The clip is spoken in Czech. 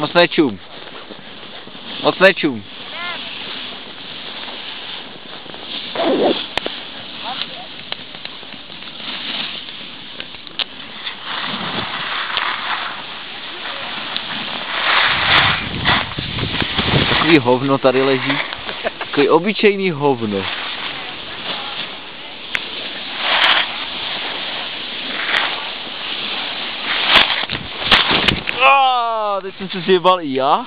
Moc nečum. Moc nečum. Takový hovno tady leží. Takový obyčejný hovno. this is Susie about yeah.